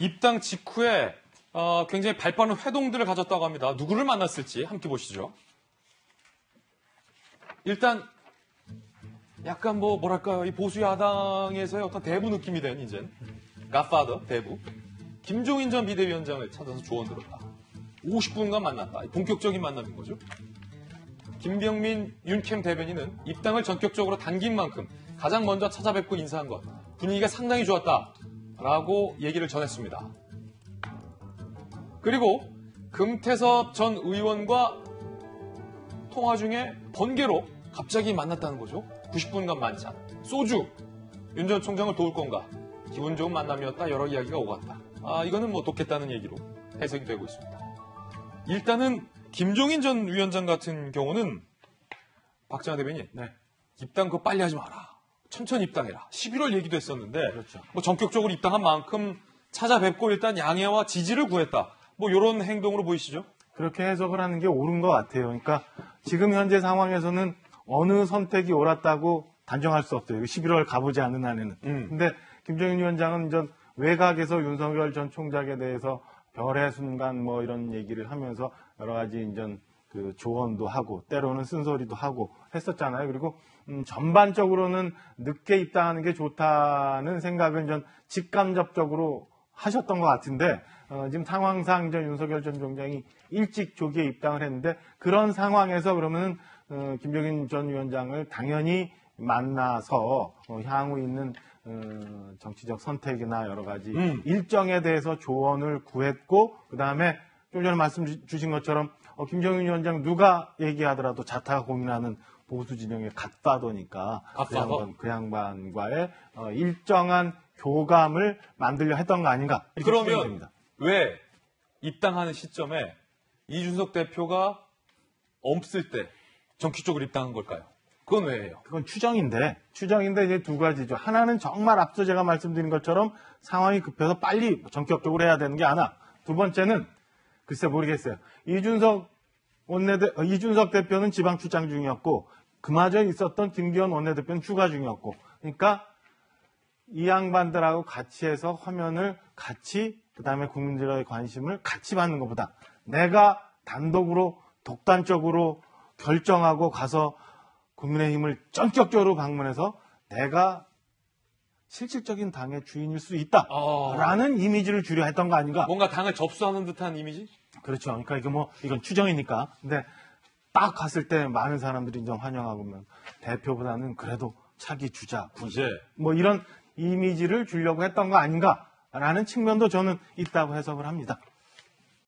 입당 직후에 어, 굉장히 발빠른 회동들을 가졌다고 합니다. 누구를 만났을지 함께 보시죠. 일단 약간 뭐 뭐랄까요 이 보수 야당에서의 어떤 대부 느낌이 된 이제 가파더 대부 김종인 전 비대위원장을 찾아서 조언 들었다. 50분간 만났다. 본격적인 만남인 거죠. 김병민 윤캠 대변인은 입당을 전격적으로 당긴 만큼 가장 먼저 찾아뵙고 인사한 것 분위기가 상당히 좋았다 라고 얘기를 전했습니다. 그리고 금태섭 전 의원과 통화 중에 번개로 갑자기 만났다는 거죠. 90분간 만찬. 소주. 윤 전 총장을 도울 건가. 기분 좋은 만남이었다. 여러 이야기가 오갔다. 아, 이거는 뭐 돕겠다는 얘기로 해석이 되고 있습니다. 일단은 김종인 전 위원장 같은 경우는 박정환 대변인 네. 입당 그거 빨리 하지 마라. 천천히 입당해라. 11월 얘기도 했었는데 그렇죠. 뭐 전격적으로 입당한 만큼 찾아뵙고 일단 양해와 지지를 구했다. 뭐 이런 행동으로 보이시죠? 그렇게 해석을 하는 게 옳은 것 같아요. 그러니까 지금 현재 상황에서는 어느 선택이 옳았다고 단정할 수 없어요. 11월 가보지 않는 한에는. 음. 근데 김정인 위원장은 이제 외곽에서 윤석열 전 총장에 대해서 별의 순간 뭐 이런 얘기를 하면서 여러 가지 이제 그 조언도 하고 때로는 쓴소리도 하고 했었잖아요. 그리고 음, 전반적으로는 늦게 입당하는 게 좋다는 생각을 전 직감적으로 하셨던 것 같은데 어, 지금 상황상 이제 윤석열 전 총장이 일찍 조기에 입당을 했는데 그런 상황에서 그러면 어, 김종인 전 위원장을 당연히 만나서 어, 향후 있는 어, 정치적 선택이나 여러 가지 음. 일정에 대해서 조언을 구했고 그 다음에 좀 전에 말씀 주- 주신 것처럼 어, 김정인 위원장 누가 얘기하더라도 자타가 고민하는 보수 진영의 갓파더니까 그? 양반, 그 양반과의 어, 일정한 교감을 만들려 했던 거 아닌가 그러면 됩니다. 왜 입당하는 시점에 이준석 대표가 없을 때 정치적으로 입당한 걸까요? 그건 왜예요? 그건 추정인데 추정인데 이제 두 가지죠. 하나는 정말 앞서 제가 말씀드린 것처럼 상황이 급해서 빨리 전격적으로 해야 되는 게 하나. 두 번째는 글쎄 모르겠어요. 이준석 원내대 어, 이준석 대표는 지방 출장 중이었고 그마저 있었던 김기현 원내대표는 휴가 중이었고 그러니까 이 양반들하고 같이 해서 화면을 같이 그다음에 국민들의 관심을 같이 받는 것보다 내가 단독으로 독단적으로 결정하고 가서 국민의힘을 전격적으로 방문해서 내가 실질적인 당의 주인일 수 아. 있다라는 이미지를 주려 했던 거 아닌가? 뭔가 당을 접수하는 듯한 이미지? 그렇죠. 그러니까 이게 뭐 이건 추정이니까. 근데 딱 갔을 때 많은 사람들이 좀 환영하고 면 대표보다는 그래도 차기 주자, 이제 뭐 이런 이미지를 주려고 했던 거 아닌가라는 측면도 저는 있다고 해석을 합니다.